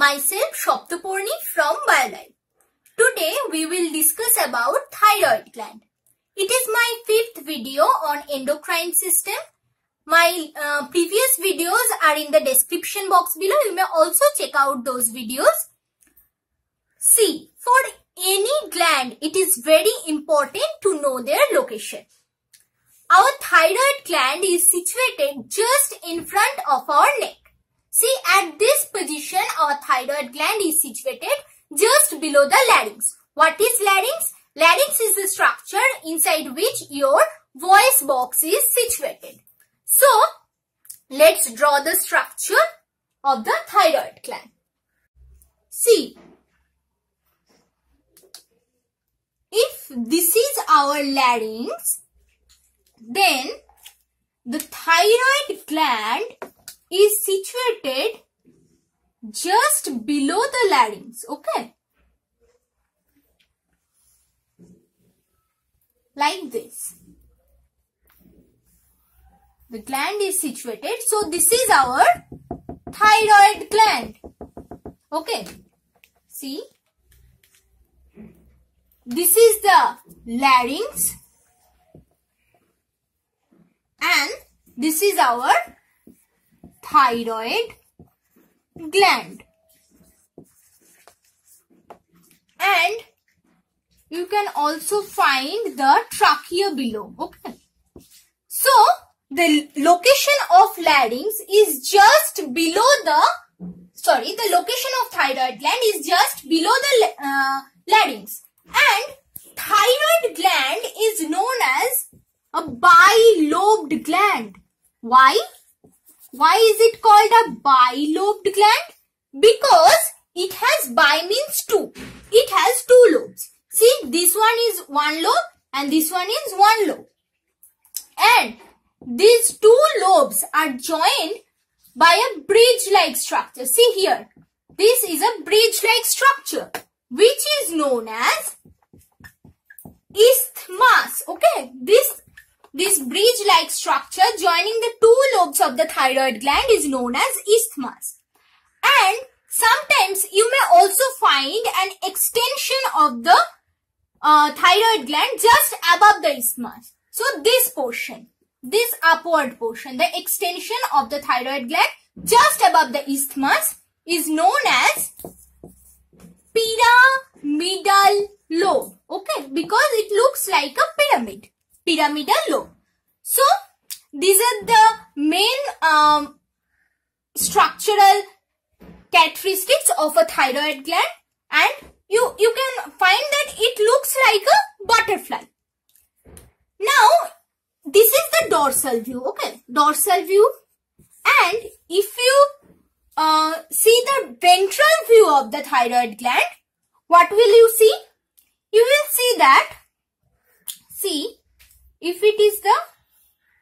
Myself Shoptaporni from BioLive. Today we will discuss about thyroid gland. It is my fifth video on endocrine system. My uh, previous videos are in the description box below. You may also check out those videos. See, for any gland, it is very important to know their location. Our thyroid gland is situated just in front of our neck. See, at this position, our thyroid gland is situated just below the larynx. What is larynx? Larynx is the structure inside which your voice box is situated. So, let's draw the structure of the thyroid gland. See, if this is our larynx, then the thyroid gland is situated just below the larynx. Okay. Like this. The gland is situated. So this is our thyroid gland. Okay. See. This is the larynx. And this is our thyroid gland. And you can also find the trachea below. Okay. So, the location of larynx is just below the, sorry, the location of thyroid gland is just below the uh, larynx. And thyroid gland is known as a bilobed gland. Why? Why is it called a bilobed gland? Because it has bi means two. It has two lobes. See, this one is one lobe and this one is one lobe. And these two lobes are joined by a bridge-like structure. See here. This is a bridge-like structure which is known as isthmus. Okay. This this bridge-like structure joining the two lobes of the thyroid gland is known as isthmus. And sometimes you may also find an extension of the uh, thyroid gland just above the isthmus. So this portion, this upward portion, the extension of the thyroid gland just above the isthmus is known as pyramidal lobe. Okay, because it looks like a pyramid pyramidal lobe. So, these are the main um, structural characteristics of a thyroid gland and you, you can find that it looks like a butterfly. Now, this is the dorsal view, okay? Dorsal view and if you uh, see the ventral view of the thyroid gland, what will you see? You will see that, see, if it is the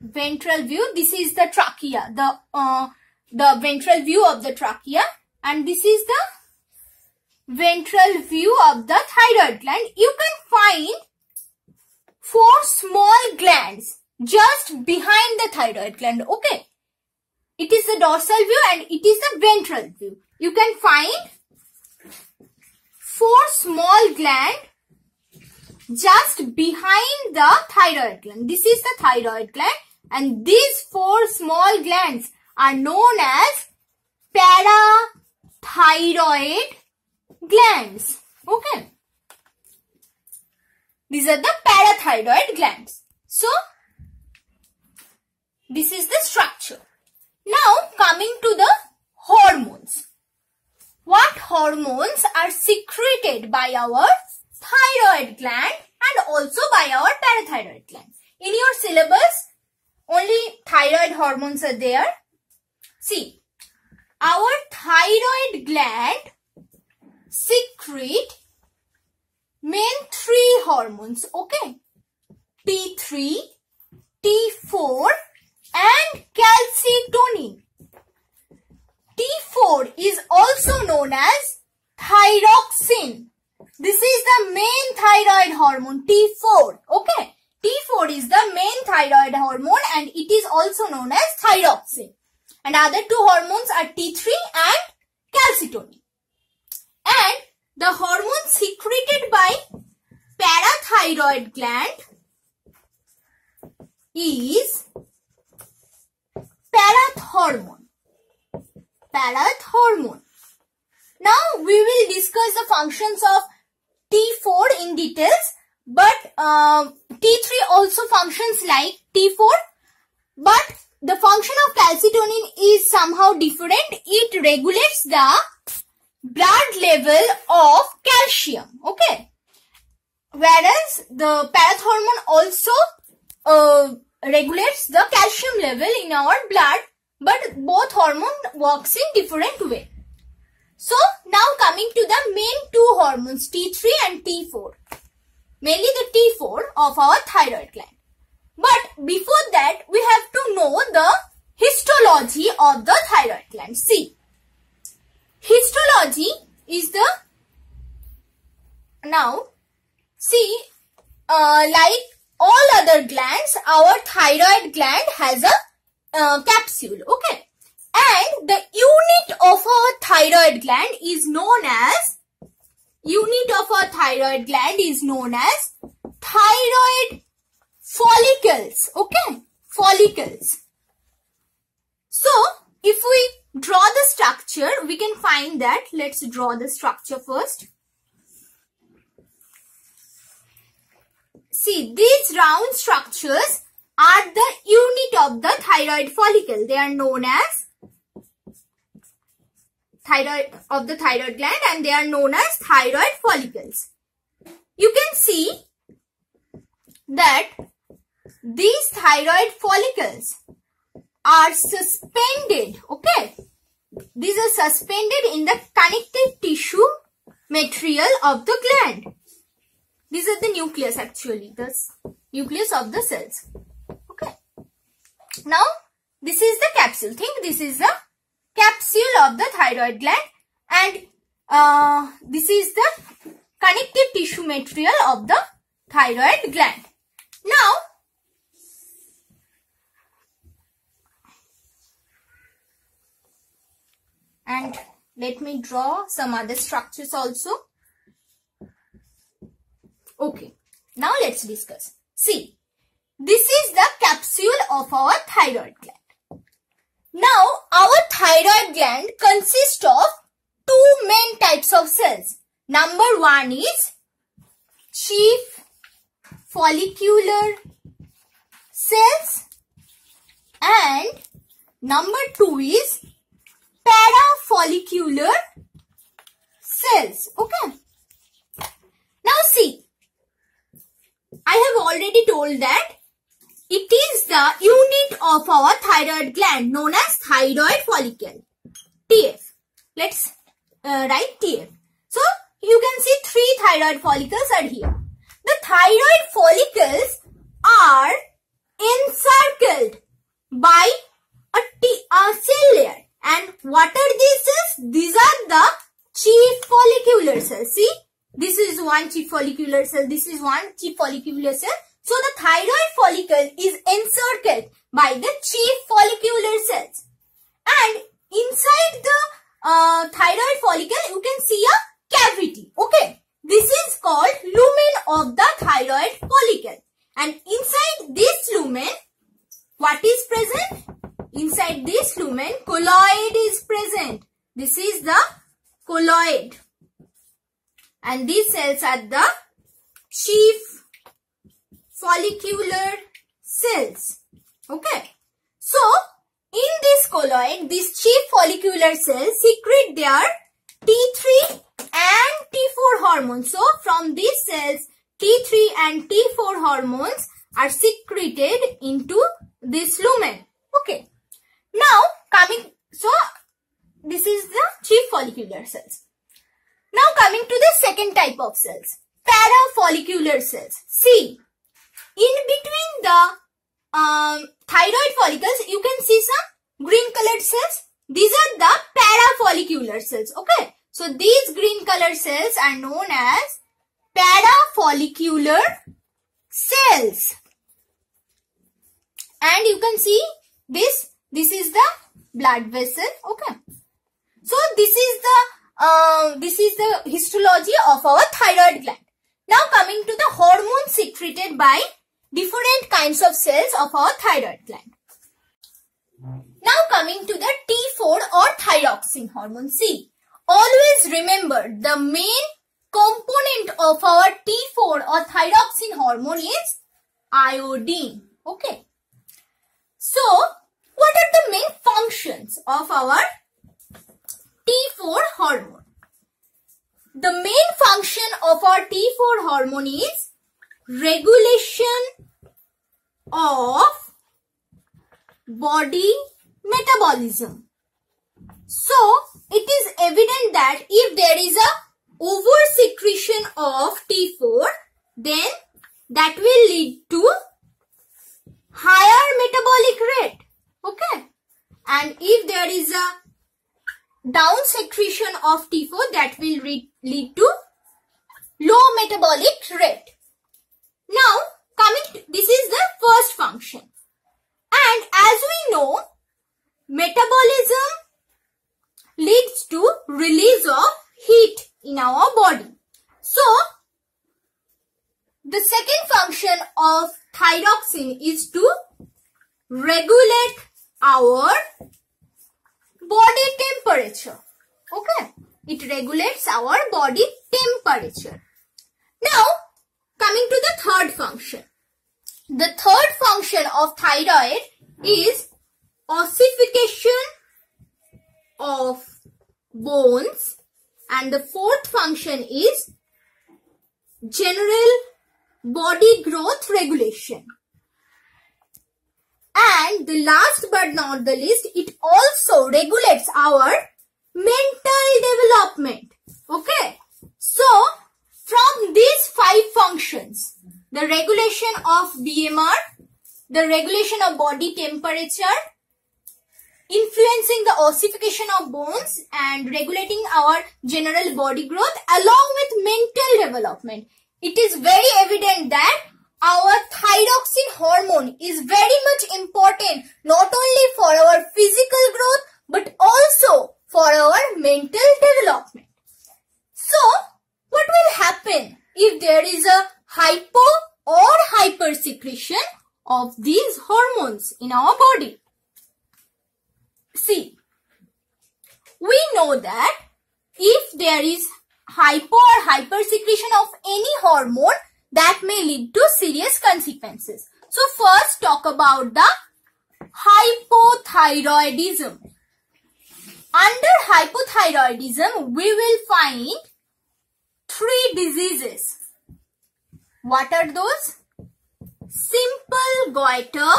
ventral view, this is the trachea, the, uh, the ventral view of the trachea and this is the ventral view of the thyroid gland. You can find four small glands just behind the thyroid gland. Okay. It is the dorsal view and it is the ventral view. You can find four small glands just behind the thyroid gland. This is the thyroid gland and these four small glands are known as parathyroid glands. Okay. These are the parathyroid glands. So, this is the structure. Now, coming to the hormones. What hormones are secreted by our thyroid gland and also by our parathyroid gland. In your syllabus, only thyroid hormones are there. See, our thyroid gland secrete main three hormones, okay? T3, T4 and calcitonin. T4 is also known as thyroxine. This is the main thyroid hormone T4. Okay. T4 is the main thyroid hormone and it is also known as thyroxine. And other two hormones are T3 and calcitonin. and the hormone secreted by parathyroid gland is parathormone. Parathormone. Now we will discuss the functions of T4 in details but uh, T3 also functions like T4 but the function of calcitonin is somehow different. It regulates the blood level of calcium. Okay. Whereas the parathormone also uh, regulates the calcium level in our blood but both hormone works in different way. So now coming to the main two hormones T3 and T4. Mainly the T4 of our thyroid gland. But before that we have to know the histology of the thyroid gland. See, histology is the now see uh, like all other glands our thyroid gland has a uh, capsule okay and the unit of our thyroid gland is known as unit of a thyroid gland is known as thyroid follicles okay? Follicles. So if we draw the structure we can find that. Let's draw the structure first. See these round structures are the unit of the thyroid follicle. They are known as thyroid of the thyroid gland and they are known as thyroid follicles. You can see that these thyroid follicles are suspended, okay? These are suspended in the connective tissue material of the gland. These are the nucleus actually, the nucleus of the cells. Okay. Now, this is the capsule. Think this is the capsule of the thyroid gland and uh, this is the connective tissue material of the thyroid gland. Now, and let me draw some other structures also. Okay, now let's discuss. See, this is the capsule of our thyroid gland. Now, our thyroid gland consists of two main types of cells. Number one is chief follicular cells and number two is parafollicular cells. Okay. Now see, I have already told that it is the unit of our thyroid gland known as thyroid follicle. TF. Let's uh, write TF. So, you can see three thyroid follicles are here. The thyroid follicles are encircled by a, a cell layer. And what are these cells? These are the chief follicular cells. See, this is one chief follicular cell. This is one chief follicular cell. So the thyroid follicle is encircled by the chief follicular cells. And inside the uh, thyroid follicle, you can see a cavity. Okay. This is called lumen of the thyroid follicle. And inside this lumen, what is present? Inside this lumen, colloid is present. This is the colloid. And these cells are the chief follicular cells. Okay. So, in this colloid, these chief follicular cells secrete their T3 and T4 hormones. So, from these cells, T3 and T4 hormones are secreted into this lumen. Okay. Now, coming, so, this is the chief follicular cells. Now, coming to the second type of cells, parafollicular cells. See, in between the um, thyroid follicles, you can see some green colored cells. These are the parafollicular cells. Okay. So these green colored cells are known as parafollicular cells. And you can see this. This is the blood vessel. Okay. So this is the uh, this is the histology of our thyroid gland. Now coming to the hormones secreted by different kinds of cells of our thyroid gland. Now coming to the T4 or thyroxine hormone. See, always remember the main component of our T4 or thyroxine hormone is iodine. Okay. So, what are the main functions of our T4 hormone? The main function of our T4 hormone is regulation of body metabolism. So, it is evident that if there is a over secretion of T4, then that will lead to higher metabolic rate. Okay. And if there is a down secretion of T4, that will lead to low metabolic rate. Now, coming to, this is the first function. And as we know, metabolism leads to release of heat in our body. So, the second function of thyroxine is to regulate our body temperature. Okay. It regulates our body temperature. Now, coming to the third function. The third function of thyroid is ossification of bones and the fourth function is general body growth regulation. And the last but not the least, it also regulates our mental development. Okay. So, from these five functions, the regulation of BMR, the regulation of body temperature, influencing the ossification of bones and regulating our general body growth along with mental development. It is very evident that our thyroxine hormone is very much important not only for our physical growth but also for our mental development. So, what will happen if there is a hypo or hypersecretion of these hormones in our body? See, we know that if there is hypo or hypersecretion of any hormone, that may lead to serious consequences. So first talk about the hypothyroidism. Under hypothyroidism, we will find three diseases. What are those? Simple goiter,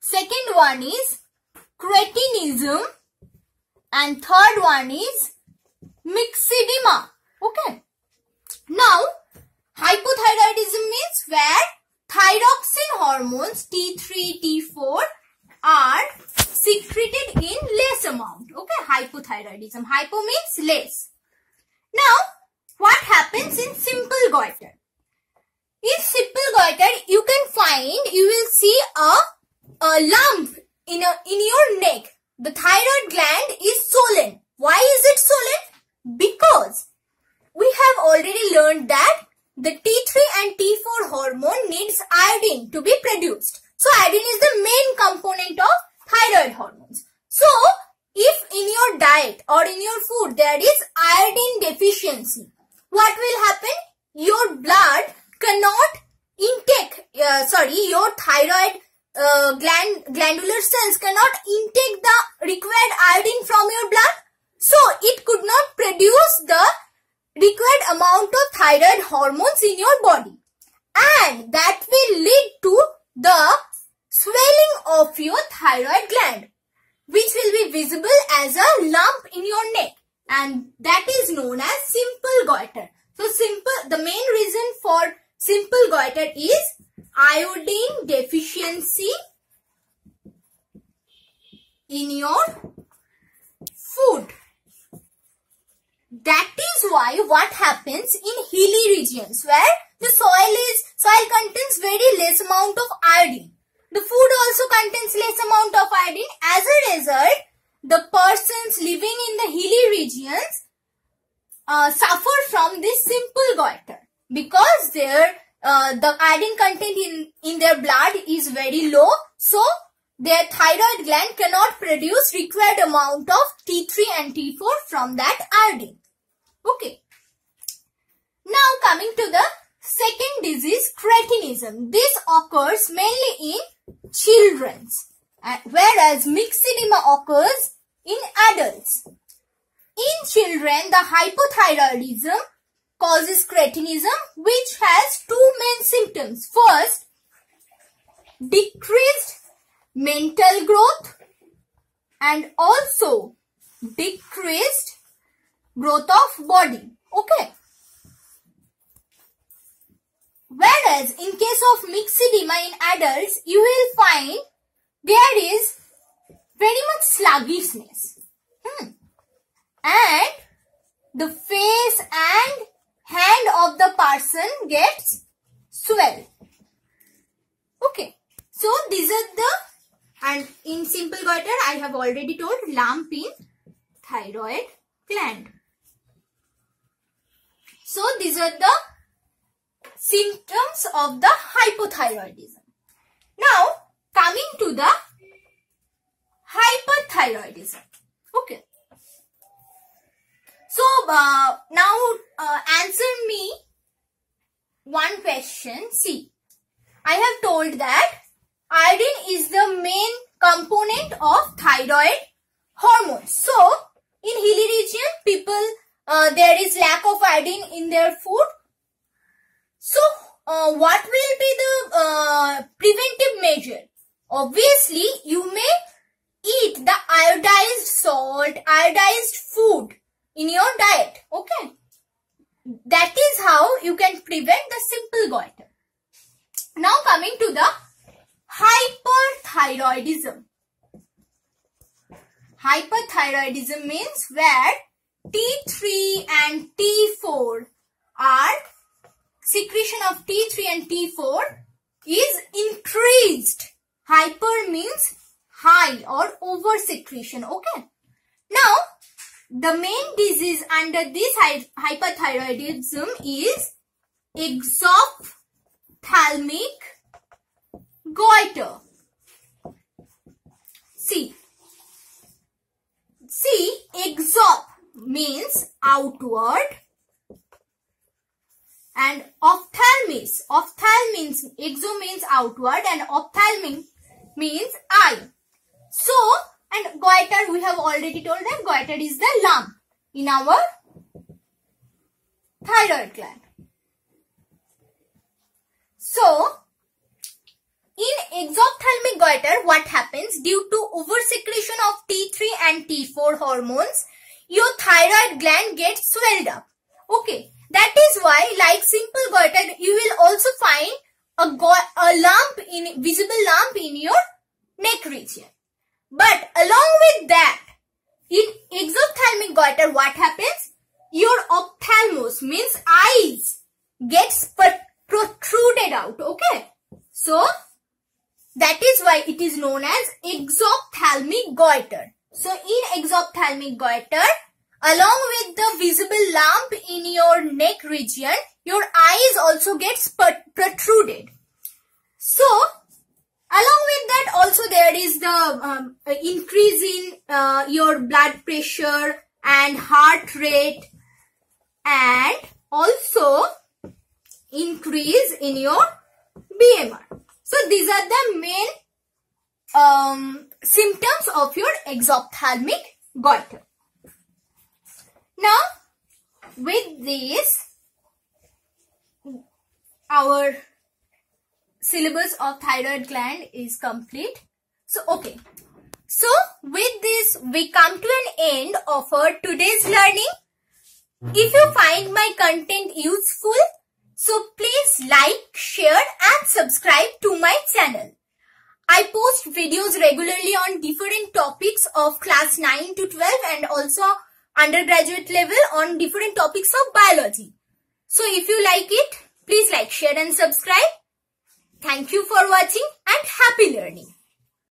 Second one is cretinism and third one is myxedema. Okay. Now, hypothyroidism means where thyroxine hormones T3, T4 are secreted in less amount. Okay, hypothyroidism. Hypo means less. Now, what happens in simple goiter? In simple goiter, you can find, you will see a a lump in, a, in your neck. The thyroid gland is swollen. Why is it swollen? Because we have already learned that the T3 and T4 hormone needs iodine to be produced. So iodine is the main component of thyroid hormones. So if in your diet or in your food there is iodine deficiency, what will happen? Your blood cannot intake, uh, sorry, your thyroid uh, gland glandular cells cannot intake the required iodine from your blood. So it could not produce the required amount of thyroid hormones in your body. And that will lead to the swelling of your thyroid gland which will be visible as a lump in your neck and that is known as simple goiter. So simple the main reason for simple goiter is iodine deficiency in your food. That is why what happens in hilly regions where the soil is soil contains very less amount of iodine. The food also contains less amount of iodine. As a result, the persons living in the hilly regions uh, suffer from this simple goiter because their uh, the iodine content in, in their blood is very low. So, their thyroid gland cannot produce required amount of T3 and T4 from that iodine. Okay. Now coming to the second disease, cretinism. This occurs mainly in children, whereas myxedema occurs in adults. In children, the hypothyroidism causes cretinism which has two main symptoms. First, decreased mental growth and also decreased growth of body. Okay. Whereas in case of myxedema in adults, you will find there is very much sluggishness. Hmm. And the face and hand of the person gets swell. Okay. So these are the and in simple goiter I have already told lump in thyroid gland. So these are the symptoms of the hypothyroidism. Now coming to the hyperthyroidism. Okay. So uh, now uh, answer me one question. See, I have told that iodine is the main component of thyroid hormone. So, in hilly region, people, uh, there is lack of iodine in their food. So, uh, what will be the uh, preventive measure? Obviously, you may eat the iodized salt, iodized food in your diet. Okay. That is how you can prevent the simple goiter. Now coming to the hyperthyroidism. Hyperthyroidism means where T3 and T4 are secretion of T3 and T4 is increased. Hyper means high or over secretion. Okay. Now the main disease under this hyperthyroidism is exophthalmic goiter. See, see, exop means outward and ophthalmis, ophthalm means, exo means outward and ophthalmic means eye. So, and goiter, we have already told that goiter is the lump in our thyroid gland. So, in exophthalmic goiter, what happens? Due to oversecretion of T3 and T4 hormones, your thyroid gland gets swelled up. Okay. That is why, like simple goiter, you will also find a, a lump in visible lump in your neck region. But along with that, in exophthalmic goiter, what happens? Your ophthalmos means eyes gets protruded out. Okay. So, that is why it is known as exophthalmic goiter. So, in exophthalmic goiter, along with the visible lump in your neck region, your eyes also gets protruded. So, Along with that also there is the um, increase in uh, your blood pressure and heart rate and also increase in your BMR. So these are the main um, symptoms of your exophthalmic goiter. Now with this our syllabus of thyroid gland is complete. So, okay. So, with this, we come to an end of our today's learning. If you find my content useful, so please like, share and subscribe to my channel. I post videos regularly on different topics of class 9 to 12 and also undergraduate level on different topics of biology. So if you like it, please like, share and subscribe. Thank you for watching and happy learning.